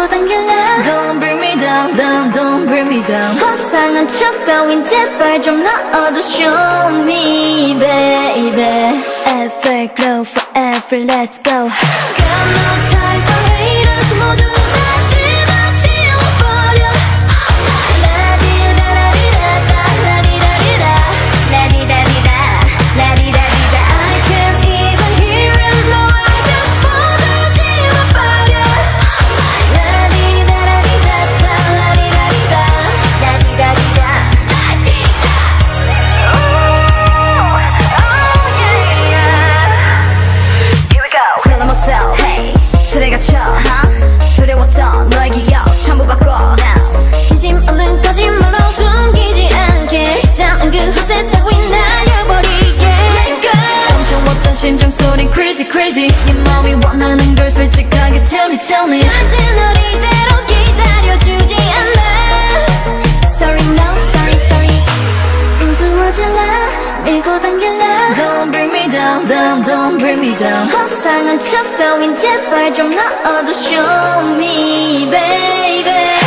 밀고 당길래 Don't bring me down, down, don't bring me down 화상한 척 따윈 제발 좀 넣어도 show me baby Everglow forever, let's go Got no time for haters 모두 갇혀 두려웠던 너의 기억 전부 바꿔. Now 진심 없는 거짓말로 숨기지 않게. 잠은 그 허세 따위 날려버리게. Let go! 엄청웠던 심장 소리 crazy crazy. 네 마음이 원하는 걸 솔직하게 tell me tell me. 절대 널 이대로 기다려주지 않아. Sorry no sorry sorry. 우스워질라 밀고 me down down don't bring me down 허상한 척 따윈 제발 좀 넣어도 show me baby